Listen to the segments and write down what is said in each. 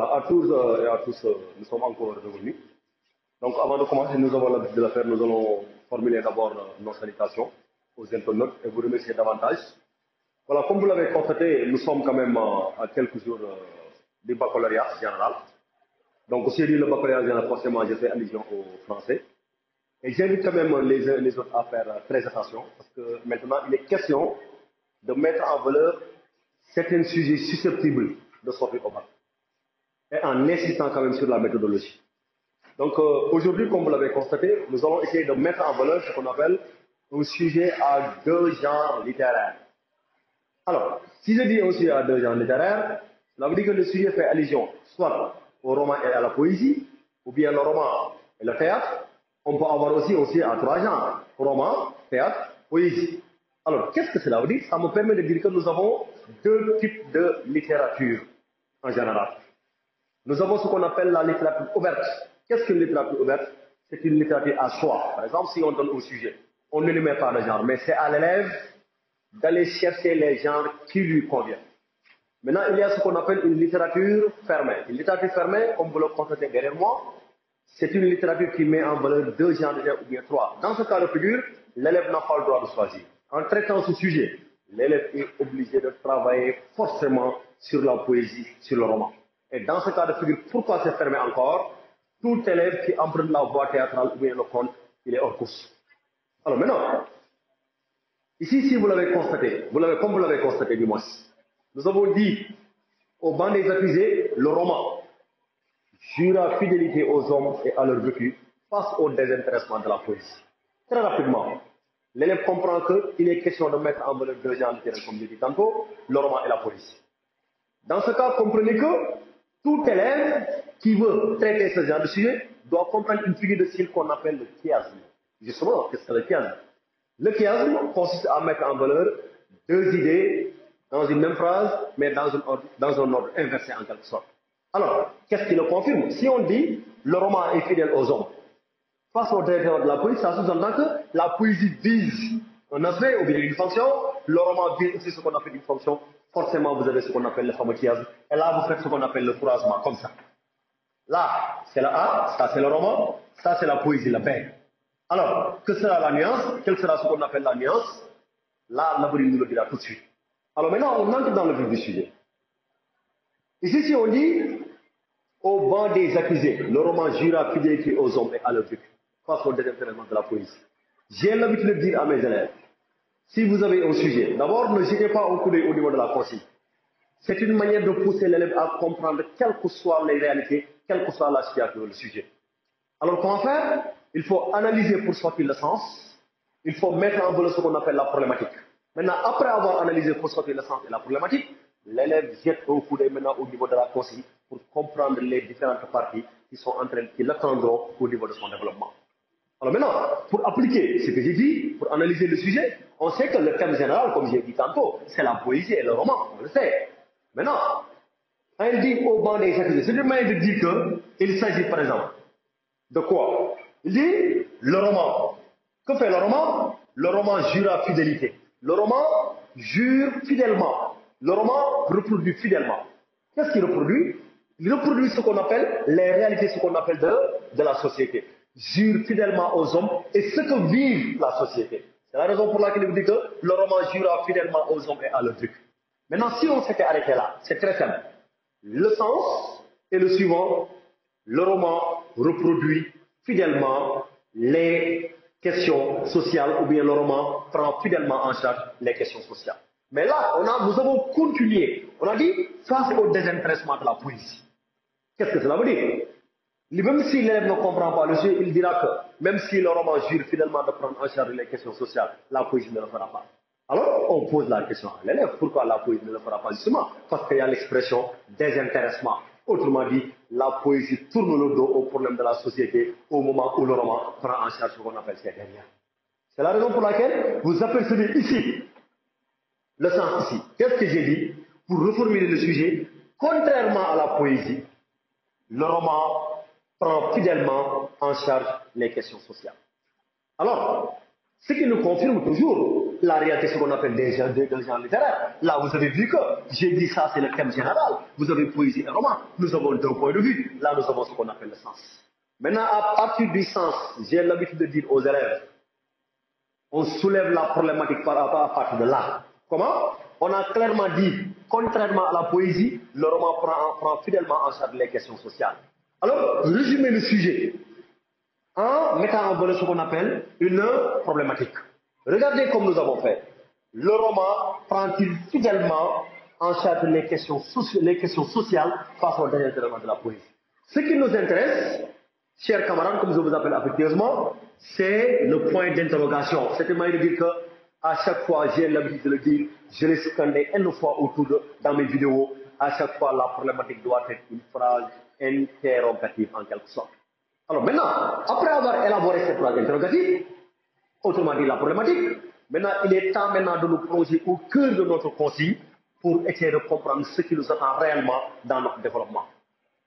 à tous euh, et à tous, euh, nous sommes encore revenus. Donc avant de commencer, nous avons l'habitude de le faire, nous allons formuler d'abord euh, nos salutations aux internautes et vous remercier davantage. Voilà, comme vous l'avez constaté, nous sommes quand même à quelques jours du baccalauréat général. Donc aussi le baccalauréat général, forcément, je fais allusion au français. Et j'invite quand même les uns et les autres à faire très attention, parce que maintenant, il est question de mettre en valeur certains sujets susceptibles de sortir au bac et en insistant quand même sur la méthodologie. Donc euh, aujourd'hui, comme vous l'avez constaté, nous allons essayer de mettre en valeur ce qu'on appelle un sujet à deux genres littéraires. Alors, si je dis un sujet à deux genres littéraires, cela veut dire que le sujet fait allusion soit au roman et à la poésie, ou bien le roman et le théâtre. On peut avoir aussi aussi à trois genres, roman, théâtre, poésie. Alors, qu'est-ce que cela veut dire? Ça me permet de dire que nous avons deux types de littérature en général. Nous avons ce qu'on appelle la littérature ouverte. Qu'est-ce qu'une littérature ouverte? C'est une littérature à soi. Par exemple, si on donne un sujet, on ne lui met pas de genre, mais c'est à l'élève d'aller chercher les genres qui lui conviennent. Maintenant, il y a ce qu'on appelle une littérature fermée. Une littérature fermée, comme vous le constatez derrière moi, c'est une littérature qui met en valeur deux genres ou bien trois. Dans ce cas de figure, l'élève n'a pas le droit de choisir. En traitant ce sujet, l'élève est obligé de travailler forcément sur la poésie, sur le roman. Et dans ce cas de figure, pourquoi c'est fermé encore? Tout élève qui emprunte la voie théâtrale ou bien le conte, il est hors course. Alors maintenant, ici, si vous l'avez constaté, vous l'avez, comme vous l'avez constaté du moins, nous avons dit au banc des accusés, le roman jura fidélité aux hommes et à leur vécu face au désintéressement de la poésie. Très rapidement, l'élève comprend qu'il est question de mettre en valeur deux littéraires, comme je dit tantôt, le roman et la poésie. Dans ce cas, comprenez que tout élève qui veut traiter ce genre de sujet doit comprendre une figure de style qu'on appelle le chiasme. Justement, qu'est-ce que le chiasme? Le chiasme consiste à mettre en valeur deux idées dans une même phrase, mais dans un ordre, inversé en quelque sorte. Alors, qu'est-ce qui le confirme? Si on dit le roman est fidèle aux hommes, face au directeur de la poésie, ça sous-entend que la poésie vise un aspect ou bien une fonction, le roman vise aussi ce qu'on appelle une fonction. Forcément, vous avez ce qu'on appelle le chiasme. Et là, vous faites ce qu'on appelle le croisement, comme ça. Là, c'est la A, ça c'est le roman, ça c'est la poésie, la B. Alors, que sera la nuance? Quelle sera ce qu'on appelle la nuance? Là, Nabouri nous le dira tout de suite. Alors maintenant, on entre dans le vif du sujet. Ici, si on dit au banc des accusés, le roman jura fidélité aux hommes et à leur but, face au désintéressement de la poésie. J'ai l'habitude de dire à mes élèves, si vous avez un sujet, d'abord ne jetez pas un coup au niveau de la consigne. C'est une manière de pousser l'élève à comprendre quelles que soient les réalités, quelle que soit la situation le sujet. Alors comment faire? Il faut analyser pour sortir le sens, il faut mettre en valeur ce qu'on appelle la problématique. Maintenant, après avoir analysé pour sortir le sens et la problématique, l'élève jette un coup maintenant au niveau de la consigne pour comprendre les différentes parties qui sont en train, qui l'attendront au niveau de son développement. Alors maintenant, pour appliquer ce que j'ai dit, pour analyser le sujet, on sait que le thème général, comme j'ai dit tantôt, c'est la poésie et le roman, on le sait. Maintenant, on dit au banc des accusés, c'est une manière de dire qu'il s'agit par exemple de quoi? Il dit le roman. Que fait le roman? Le roman jure à fidélité. Le roman jure fidèlement. Le roman reproduit fidèlement. Qu'est-ce qu'il reproduit? Il reproduit ce qu'on appelle les réalités, ce qu'on appelle de la société. Jure fidèlement aux hommes et ce que vit la société. C'est la raison pour laquelle il vous dit que le roman jura fidèlement aux hommes et à leur truc. Maintenant, si on s'était arrêté là, c'est très simple. Le sens est le suivant. Le roman reproduit fidèlement les questions sociales ou bien le roman prend fidèlement en charge les questions sociales. Mais là, on a, nous avons continué. On a dit face au désintéressement de la poésie. Qu'est-ce que cela veut dire? Même si l'élève ne comprend pas le sujet, il dira que même si le roman jure fidèlement de prendre en charge les questions sociales, la poésie ne le fera pas. Alors, on pose la question à l'élève, pourquoi la poésie ne le fera pas justement? Parce qu'il y a l'expression désintéressement. Autrement dit, la poésie tourne le dos au problème de la société au moment où le roman prend en charge ce qu'on appelle ces dernières. C'est la raison pour laquelle vous apercevez ici le sens ici. Qu'est-ce que j'ai dit Pour reformuler le sujet, contrairement à la poésie, le roman prend fidèlement en charge les questions sociales. Alors, Ce qui nous confirme toujours la réalité, ce qu'on appelle des gens, des, littéraires. Là, vous avez vu que j'ai dit ça, c'est le thème général. Vous avez poésie et roman. Nous avons deux points de vue. Là, nous avons ce qu'on appelle le sens. Maintenant, à partir du sens, j'ai l'habitude de dire aux élèves, on soulève la problématique par rapport à partir de là. Comment? On a clairement dit, contrairement à la poésie, le roman prend, prend fidèlement en charge les questions sociales. Alors, résumer le sujet en mettant en valeur ce qu'on appelle une problématique. Regardez comme nous avons fait. Le roman prend-il fidèlement en charge les questions, les questions sociales face au dernier élément de la poésie? Ce qui nous intéresse, chers camarades, comme je vous appelle affectueusement, c'est le point d'interrogation. C'est une manière de dire que à chaque fois, j'ai l'habitude de le dire, je l'ai scandé une fois autour de, dans mes vidéos, à chaque fois, la problématique doit être une phrase interrogative en quelque sorte. Alors maintenant, après avoir élaboré cette phrase interrogative, autrement dit la problématique, maintenant il est temps maintenant de nous plonger au cœur de notre consigne pour essayer de comprendre ce qui nous attend réellement dans notre développement.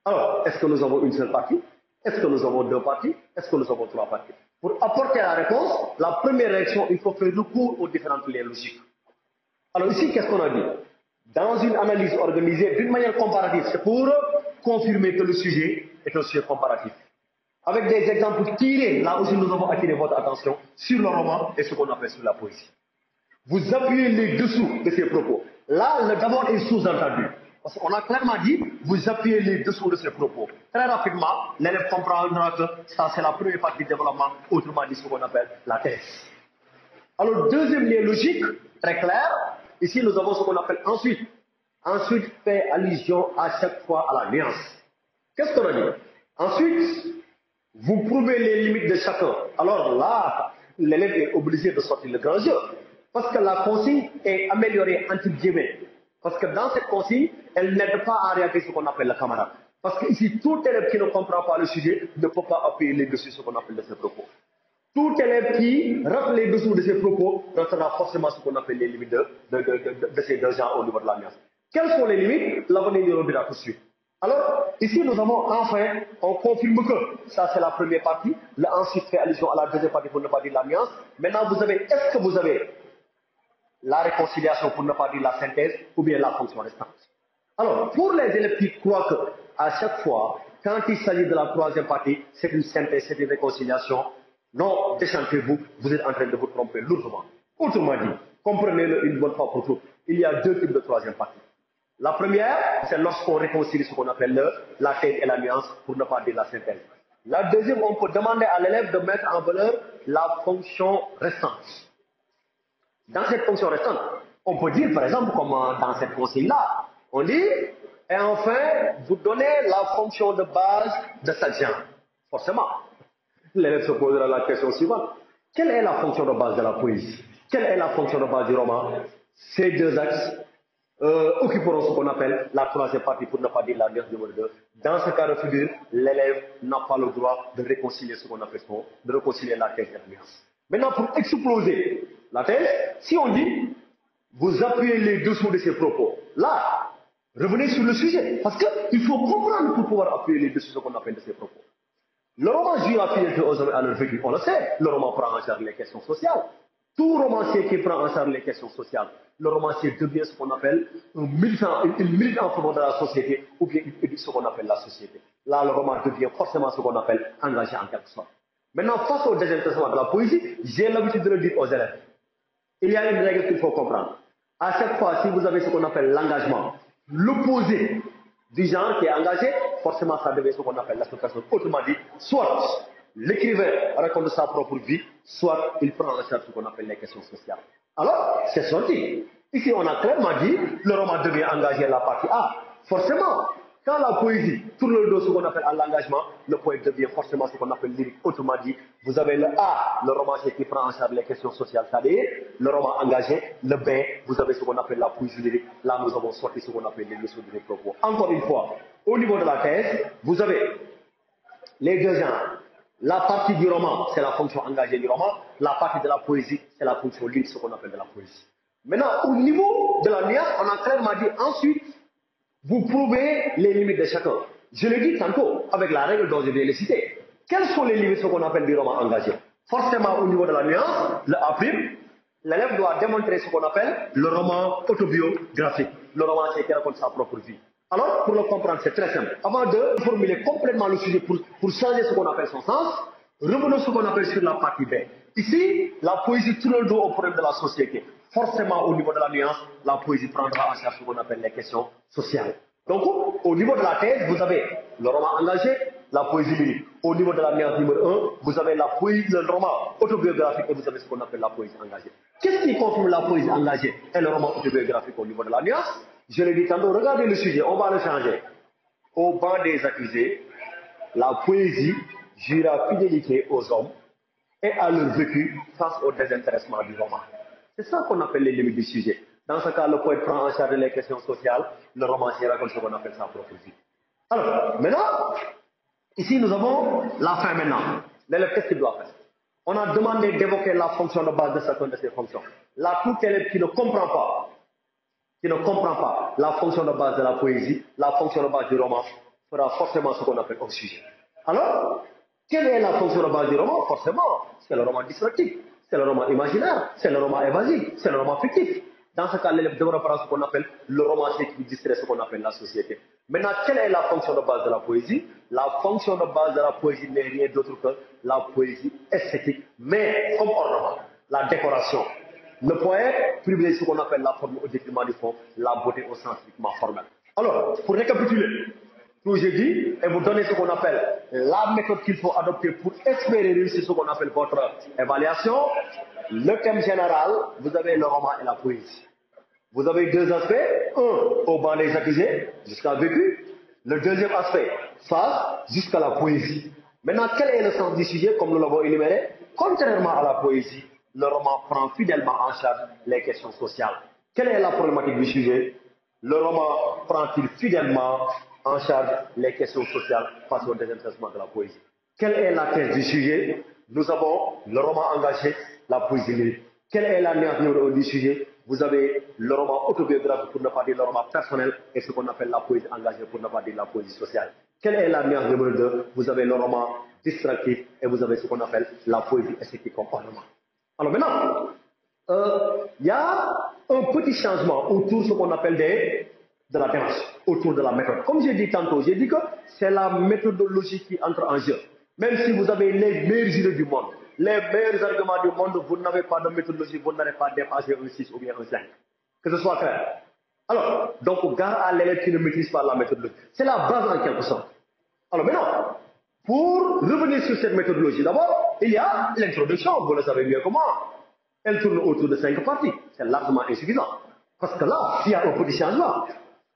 Alors, est-ce que nous avons une seule partie? Est-ce que nous avons deux parties? Est-ce que nous avons trois parties? Pour apporter la réponse, la première réaction, il faut faire recours aux différentes liens logiques. Alors ici, qu'est-ce qu'on a dit? Dans une analyse organisée d'une manière comparative, c'est pour confirmer que le sujet est un sujet comparatif. Avec des exemples tirés, là aussi nous avons attiré votre attention sur le roman et ce qu'on appelle sur la poésie. Vous appuyez les dessous de ces propos. Là, d'abord est sous-entendu. Parce qu'on a clairement dit, vous appuyez les dessous de ces propos. Très rapidement, l'élève comprendra que ça c'est la première partie du développement, autrement dit ce qu'on appelle la thèse. Alors, deuxième lien logique, très clair, ici nous avons ce qu'on appelle ensuite. Ensuite, fait allusion à chaque fois à la nuance. Qu'est-ce qu'on a dit? Ensuite, vous prouvez les limites de chacun. Alors là, l'élève est obligé de sortir le grand jeu. Parce que la consigne est améliorée entre guillemets. Parce que dans cette consigne, elle n'aide pas à réaliser ce qu'on appelle le camarade. Parce que ici, tout élève qui ne comprend pas le sujet ne peut pas appuyer les dessus ce qu'on appelle de ses propos. Tout élève qui rate les dessous de ses propos ratera forcément ce qu'on appelle les limites de, de, deux gens au niveau de l'alliance. Quelles sont les limites? L'avenir nous suite. Alors, ici, nous avons enfin, on confirme que ça, c'est la première partie. Là, ensuite, fait allusion à la deuxième partie pour ne pas dire l'alliance. Maintenant, vous avez, est-ce que vous avez la réconciliation pour ne pas dire la synthèse ou bien la fonction restante? Alors, pour les élèves qui croient que, à chaque fois, quand il s'agit de la troisième partie, c'est une synthèse, c'est une réconciliation, non, déchantez-vous, vous êtes en train de vous tromper lourdement. Autrement dit, comprenez-le une bonne fois pour toutes. Il y a deux types de troisième partie. La première, c'est lorsqu'on réconcilie ce qu'on appelle le, la tête et la nuance, pour ne pas dire la synthèse. La deuxième, on peut demander à l'élève de mettre en valeur la fonction restante. Dans cette fonction restante, on peut dire, par exemple, comme dans cette consigne-là, on dit, et enfin, vous donnez la fonction de base de genre. Forcément, l'élève se posera la question suivante. Quelle est la fonction de base de la poésie? Quelle est la fonction de base du roman? Ces deux axes euh, occuperont ce qu'on appelle la troisième partie, pour ne pas dire la nuance numéro 2. Dans ce cas de figure, l'élève n'a pas le droit de réconcilier ce qu'on appelle son, de réconcilier la thèse et la nuance. Maintenant, pour exploser la thèse, si on dit, vous appuyez les dessous de ces propos, là, revenez sur le sujet, parce qu'il faut comprendre pour pouvoir appuyer les dessous de ce qu'on appelle de ces propos. Le roman joue la fidélité aux hommes à leur vécu, on le sait, le roman prend en charge les questions sociales. Tout romancier qui prend en charge les questions sociales, le romancier devient ce qu'on appelle un militant, il milite en de la société ou bien il édite ce qu'on appelle la société. Là, le roman devient forcément ce qu'on appelle engagé en quelque sorte. Maintenant, face au désintéressement de la poésie, j'ai l'habitude de le dire aux élèves. Il y a une règle qu'il faut comprendre. À chaque fois, si vous avez ce qu'on appelle l'engagement, l'opposé du genre qui est engagé, forcément, ça devient ce qu'on appelle la situation. Autrement dit, soit l'écrivain raconte sa propre vie, soit il prend en charge ce qu'on appelle les questions sociales. Alors, c'est sorti. Ici, on a clairement dit, le roman devient engagé à la partie A. Forcément, quand la poésie tourne le dos ce qu'on à l'engagement, le poète devient forcément ce qu'on appelle lyrique. Autrement dit, vous avez le A, le romancier qui prend en charge les questions sociales, c'est-à-dire le roman engagé. Le B, vous avez ce qu'on appelle la poésie lyrique. Là, nous avons sorti ce qu'on appelle les leçons de propos. Encore une fois, au niveau de la thèse, vous avez les deux genres. La partie du roman, c'est la fonction engagée du roman. La partie de la poésie, c'est la fonction lyrique, ce qu'on appelle de la poésie. Maintenant, au niveau de la nuance, on a clairement dit ensuite, vous prouvez les limites de chacun. Je l'ai dit tantôt, avec la règle dont je viens de citer. Quelles sont les limites, ce qu'on appelle du roman engagé? Forcément au niveau de la nuance, le A', l'élève doit démontrer ce qu'on appelle le roman autobiographique. Le romancier qui raconte sa propre vie. Alors, pour le comprendre, c'est très simple. Avant de formuler complètement le sujet pour changer ce qu'on appelle son sens, revenons à ce qu'on appelle sur la partie B. Ici, la poésie tourne le dos au problème de la société. Forcément, au niveau de la nuance, la poésie prendra en charge ce qu'on appelle les questions sociales. Donc, au niveau de la thèse, vous avez le roman engagé, la poésie lyrique. Au niveau de la nuance numéro 1, vous avez la poésie, le roman autobiographique et vous avez ce qu'on appelle la poésie engagée. Qu'est-ce qui confirme la poésie engagée et le roman autobiographique au niveau de la nuance? Je l'ai dit tantôt, regardez le sujet, on va le changer. Au banc des accusés, la poésie jura fidélité aux hommes et à leur vécu face au désintéressement du roman. C'est ça qu'on appelle les limites du sujet. Dans ce cas, le poète prend en charge les questions sociales, le romancier raconte ce qu'on appelle sa propre vie. Alors, maintenant, ici nous avons la fin maintenant. L'élève, qu'est-ce qu'il doit faire? On a demandé d'évoquer la fonction de base de chacune de ces fonctions. La tout élève qui ne comprend pas, qui ne comprend pas la fonction de base de la poésie, la fonction de base du roman, fera forcément ce qu'on appelle un sujet. Alors, quelle est la fonction de base du roman? Forcément, c'est le roman distractif, c'est le roman imaginaire, c'est le roman évasif, c'est le roman fictif. Dans ce cas, l'élève devra prendre ce qu'on appelle le romancier qui distrait ce qu'on appelle la société. Maintenant, quelle est la fonction de base de la poésie? La fonction de base de la poésie n'est rien d'autre que la poésie esthétique, mais comme ornement, la décoration. Le poète privilégie ce qu'on appelle la forme au détriment du fond, la beauté au sens formel. Alors, pour récapituler, tout j'ai dit, et vous donner ce qu'on appelle la méthode qu'il faut adopter pour espérer réussir ce qu'on appelle votre évaluation. Le thème général, vous avez le roman et la poésie. Vous avez deux aspects. Un, au banc des accusés, jusqu'à vécu. Le deuxième aspect, phase, jusqu'à la poésie. Maintenant, quel est le sens du sujet, comme nous l'avons énuméré? Contrairement à la poésie, le roman prend fidèlement en charge les questions sociales. Quelle est la problématique du sujet? Le roman prend-il fidèlement en charge les questions sociales face au désintéressement de la poésie Quelle est la thèse du sujet? Nous avons le roman engagé, la poésie lyrique. Quelle est la nuance du sujet? Vous avez le roman autobiographique pour ne pas dire le roman personnel et ce qu'on appelle la poésie engagée pour ne pas dire la poésie sociale. Quelle est la nuance numéro 2 Vous avez le roman distractif et vous avez ce qu'on appelle la poésie esthétique comme ornement. Alors maintenant, il y a un petit changement autour de ce qu'on appelle des, de la démarche, autour de la méthode. Comme j'ai dit tantôt, j'ai dit que c'est la méthodologie qui entre en jeu. Même si vous avez les meilleures idées du monde, les meilleurs arguments du monde, vous n'avez pas de méthodologie, vous n'allez pas dépasser un 6 ou bien un 5. Que ce soit clair. Alors, donc, gare à l'élève qui ne maîtrise pas la méthodologie. C'est la base en quelque sorte. Alors maintenant, pour revenir sur cette méthodologie, d'abord, il y a l'introduction, vous le savez mieux que moi. Elle tourne autour de cinq parties. C'est largement insuffisant. Parce que là, il y a un petit changement.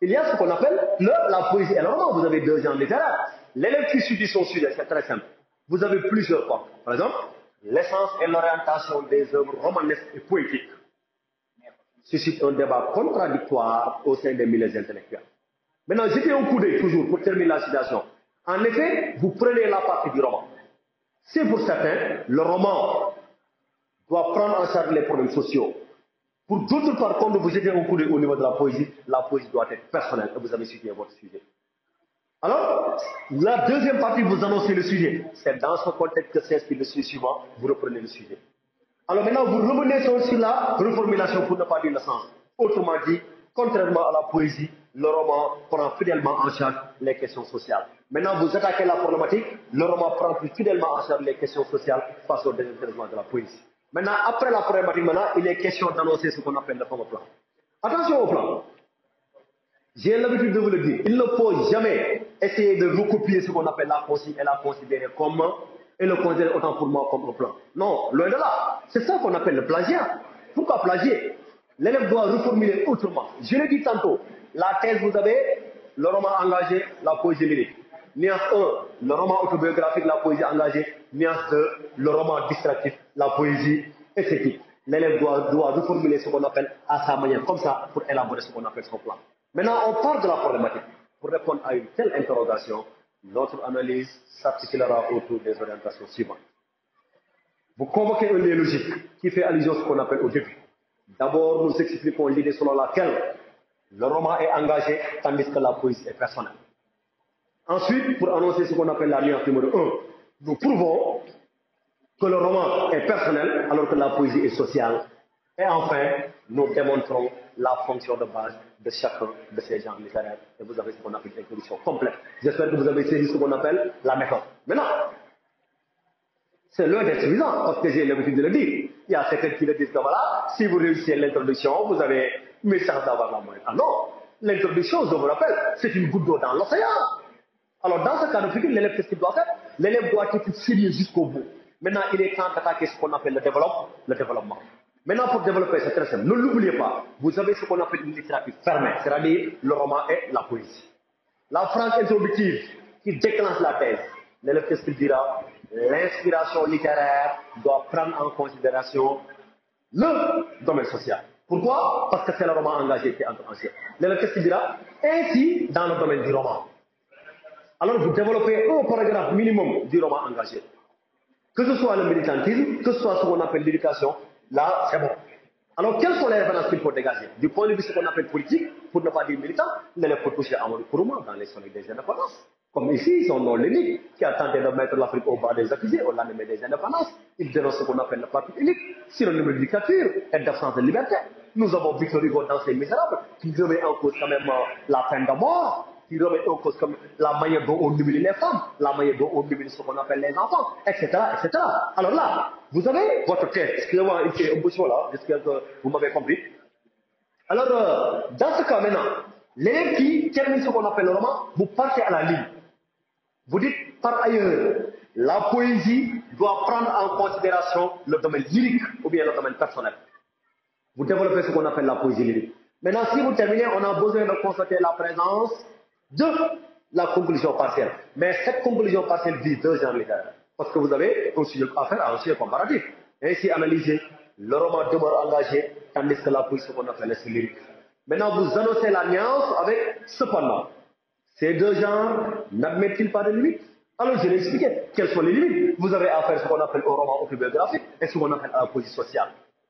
Il y a ce qu'on appelle le, la poésie le roman. Vous avez deux genres littéraires. L'élève qui suit son sujet, c'est très simple. Vous avez plusieurs portes. Par exemple, l'essence et l'orientation des œuvres romanesques et poétiques suscite un débat contradictoire au sein des milieux intellectuels. Maintenant, un coup d'œil toujours pour terminer la citation. En effet, vous prenez la partie du roman. C'est pour certains, le roman doit prendre en charge les problèmes sociaux. Pour d'autres, par contre, vous coup d'œil au niveau de la poésie, la poésie doit être personnelle et vous avez suivi votre sujet. Alors, la deuxième partie, vous annoncez le sujet. C'est dans ce contexte que s'inscrit le sujet suivant, vous reprenez le sujet. Alors maintenant, vous revenez sur la reformulation pour ne pas dire le sens. Autrement dit, contrairement à la poésie, le roman prend fidèlement en charge les questions sociales. Maintenant, vous attaquez la problématique, le roman prend plus fidèlement en charge les questions sociales face au désintéressement de la poésie. Maintenant, après la problématique, maintenant, il est question d'annoncer ce qu'on appelle le fameux plan. Attention au plan. J'ai l'habitude de vous le dire, il ne faut jamais essayer de recopier ce qu'on appelle la consigne et la considérer comme et le considérer autant pour moi comme un plan. Non, loin de là. C'est ça qu'on appelle le plagiat. Pourquoi plagier? L'élève doit reformuler autrement. Je l'ai dit tantôt, la thèse, vous avez le roman engagé, la poésie lyrique. Nuance 1, le roman autobiographique, la poésie engagée. Nuance 2, le roman distractif, la poésie esthétique. L'élève doit, doit reformuler ce qu'on appelle à sa manière, comme ça, pour élaborer ce qu'on appelle son plan. Maintenant, on part de la problématique. Pour répondre à une telle interrogation, notre analyse s'articulera autour des orientations suivantes. Vous convoquez un lien logique qui fait allusion à ce qu'on appelle au début. D'abord, nous expliquons l'idée selon laquelle le roman est engagé tandis que la poésie est personnelle. Ensuite, pour annoncer ce qu'on appelle la nuance numéro 1, nous prouvons que le roman est personnel alors que la poésie est sociale. Et enfin, nous démontrons la fonction de base de chacun de ces genres littéraires. Et vous avez ce qu'on appelle une introduction complète. J'espère que vous avez saisi ce qu'on appelle la méthode. Maintenant, c'est loin d'être suffisant, parce que j'ai l'habitude de le dire. Il y a certains qui le disent que voilà, si vous réussissez l'introduction, vous avez mille chances d'avoir la moyenne. Ah non, l'introduction, je vous rappelle, c'est une goutte d'eau dans l'océan. Alors dans ce cas de figure, l'élève, qu'est-ce qu'il doit faire? L'élève doit être sérieux jusqu'au bout. Maintenant, il est temps d'attaquer ce qu'on appelle le développement. Le développement. Maintenant, pour développer, c'est très. Ne l'oubliez pas, vous avez ce qu'on appelle une littérature fermée, c'est-à-dire le roman et la poésie. La phrase introductive qui déclenche la thèse, l'élève, qu'est-ce qu'il dira? L'inspiration littéraire doit prendre en considération le domaine social. Pourquoi? Parce que c'est le roman engagé qui est ancien. L'élève, qu'est-ce qu'il dira? Ainsi, dans le domaine du roman. Alors, vous développez un paragraphe minimum du roman engagé. Que ce soit le militantisme, que ce soit ce qu'on appelle l'éducation, là, c'est bon. Alors, quelles sont les références qu'il faut dégager? Du point de vue de ce qu'on appelle politique, pour ne pas dire militant, l'élève peut toucher à Kourouma dans les soleils des indépendances. Comme ici, son nom l'énigme, qui a tenté de mettre l'Afrique au bas des accusés au lendemain des indépendances. Il dénonce ce qu'on appelle le parti unique, synonyme de dictature et d'absence de liberté. Nous avons Victor Hugo dans ces misérables, qui remet en cause quand même la peine de mort, qui remet en cause comme la manière dont on humilie les femmes, la manière dont on humilie ce qu'on appelle les enfants, etc., etc. Alors là, vous avez votre tête. Excusez-moi, il fait un bouchon là, j'espère que vous m'avez compris. Alors, euh, dans ce cas maintenant, l'élève qui termine ce qu'on appelle le roman, vous partez à la ligne. Vous dites par ailleurs, la poésie doit prendre en considération le domaine lyrique ou bien le domaine personnel. Vous développez ce qu'on appelle la poésie lyrique. Maintenant, si vous terminez, on a besoin de constater la présence de la conclusion partielle. Mais cette conclusion partielle vise deux genres littéraires. Parce que vous avez un sujet à faire à un sujet comparatif. Ainsi analysé, le roman demeure engagé, tandis que la ce qu'on appelle le lyrique. Maintenant, vous annoncez la nuance avec cependant. Ces deux genres n'admettent-ils pas de limites? Alors, je l'ai expliqué. Quelles sont les limites Vous avez affaire à ce qu'on appelle au roman autobiographique et ce qu'on appelle à la poésie sociale.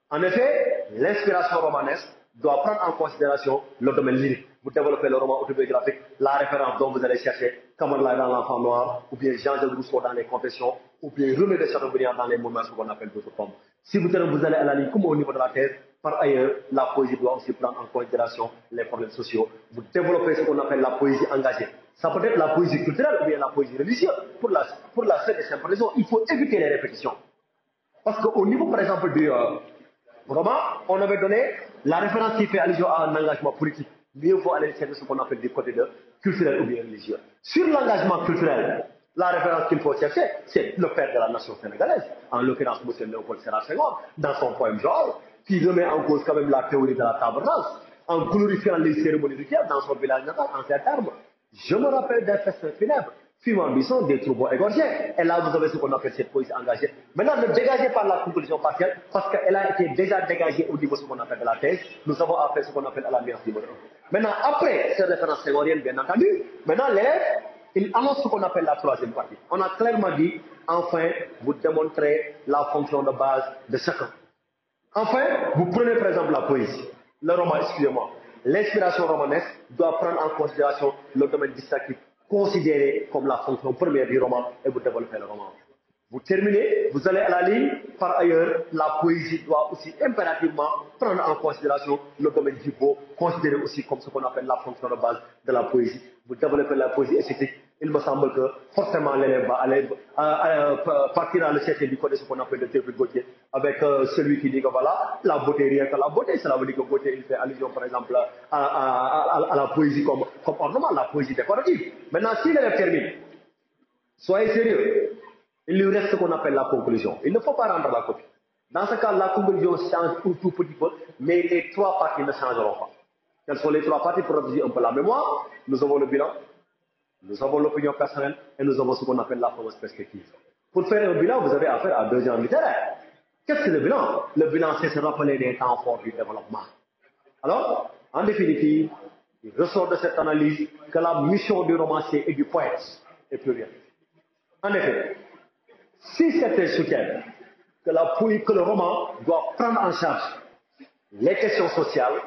En effet, l'inspiration romanesque doit prendre en considération le domaine lyrique. Vous développez le roman autobiographique, la référence dont vous allez chercher, Kamarla dans l'enfant noir, ou bien Jean-Jacques Rousseau dans les confessions, ou bien René de Chateaubriand dans les moments, ce qu'on appelle d'autres formes. Si vous, vous allez à la ligne comme au niveau de la thèse, par ailleurs, la poésie doit aussi prendre en considération les problèmes sociaux. Vous développez ce qu'on appelle la poésie engagée. Ça peut être la poésie culturelle ou bien la poésie religieuse. Pour la, pour la seule et simple raison, il faut éviter les répétitions. Parce qu'au niveau, par exemple, du euh, roman, on avait donné la référence qui fait allusion à un engagement politique. Mieux vaut aller chercher ce qu'on appelle du côté de culturel ou bien religieux. Sur l'engagement culturel, la référence qu'il faut chercher, c'est le père de la nation sénégalaise, en l'occurrence M. Léopold Sérar Senghor, dans son poème Genre, qui remet en cause quand même la théorie de la table rase, en glorifiant les cérémonies rituelles dans son village natal, en ces termes. Je me rappelle des festins funèbres, fumant bison, des troupeaux égorgés. Et là, vous avez ce qu'on appelle cette poésie engagée. Maintenant, ne dégagez pas la conclusion partielle, parce qu'elle a été déjà dégagée au niveau de ce qu'on appelle la thèse. Nous avons appelé ce qu'on appelle à la nuance numéro 1. Maintenant, après ces références sémoriennes, bien entendu, maintenant, l'élève, il annonce ce qu'on appelle la troisième partie. On a clairement dit, enfin, vous démontrez la fonction de base de chacun. Enfin, vous prenez par exemple la poésie, le roman, excusez-moi. L'inspiration romanesque doit prendre en considération le domaine distractif considéré comme la fonction première du roman et vous développez le roman. Vous terminez, vous allez à la ligne. Par ailleurs, la poésie doit aussi impérativement prendre en considération le domaine du beau, considéré aussi comme ce qu'on appelle la fonction de base de la poésie. Vous développez la poésie esthétique. Il me semble que forcément l'élève va aller euh, partir à du côté de ce qu'on appelle le Théophile Gauthier, avec euh, celui qui dit que voilà, la beauté rien que la beauté. Cela veut dire que Gauthier, il fait allusion par exemple à, à, à, la poésie comme, comme ornement, la poésie décorative. Maintenant, si l'élève termine, soyez sérieux. Il lui reste ce qu'on appelle la conclusion. Il ne faut pas rendre la copie. Dans ce cas, la conclusion change un tout petit peu, mais les trois parties ne changeront pas. Quelles sont les trois parties? Pour réviser un peu la mémoire Nous avons le bilan, nous avons l'opinion personnelle et nous avons ce qu'on appelle la fameuse perspective. Pour faire un bilan, vous avez affaire à deux genres littéraires. Qu'est-ce que le bilan? Le bilan, c'est se rappeler des temps forts du développement. Alors, en définitive, il ressort de cette analyse que la mission du romancier et du poète est plurielle. En effet, si certains soutiennent que, la, que le roman doit prendre en charge les questions sociales,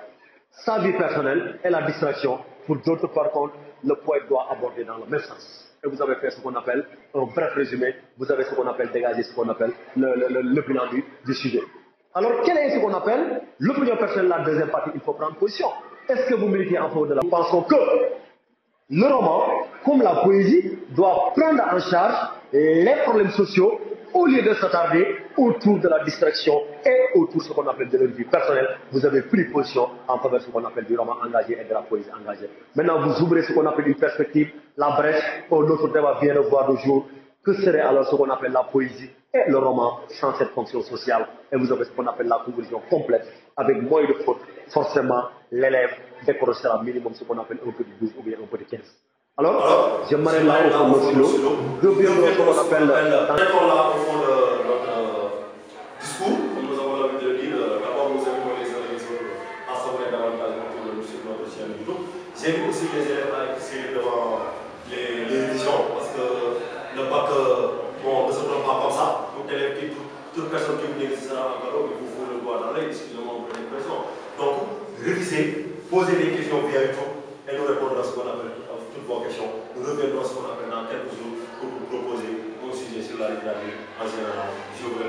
sa vie personnelle et la distraction, pour d'autres, par contre, le poète doit aborder dans le même sens. Et vous avez fait ce qu'on appelle un bref résumé, vous avez ce qu'on appelle dégager ce qu'on appelle le, le, le, bilan du, du, sujet. Alors, quel est ce qu'on appelle l'opinion personnelle, la deuxième partie, il faut prendre position. Est-ce que vous militez en faveur de la Nous pensons que le roman, comme la poésie, doit prendre en charge les problèmes sociaux au lieu de s'attarder autour de la distraction et autour de ce qu'on appelle de leur vie personnelle, vous avez pris position en faveur de ce qu'on appelle du roman engagé et de la poésie engagée. Maintenant, vous ouvrez ce qu'on appelle une perspective, la brèche, où notre débat vient de voir le jour. Que serait alors ce qu'on appelle la poésie et le roman sans cette fonction sociale? Et vous avez ce qu'on appelle la conclusion complète, avec moins de fautes. Forcément, l'élève décrochera minimum ce qu'on appelle un petit 12 ou bien un petit 15. Alors, je m'arrête là au fond de. Je de ce qu'on appelle. J'invite aussi les élèves à être devant les, les parce que le bac bon, ne se prend pas comme ça. Donc, élève qui, toute personne qui vous sera un cadeau, il vous faut le doigt dans l'œil, excusez-moi pour l'expression. Donc, réviser, poser des questions via YouTube et nous répondre à ce qu'on appelle toutes vos questions. Nous reviendrons à ce qu'on appelle dans quelques jours pour vous proposer un sujet sur la littérature en général. Je vous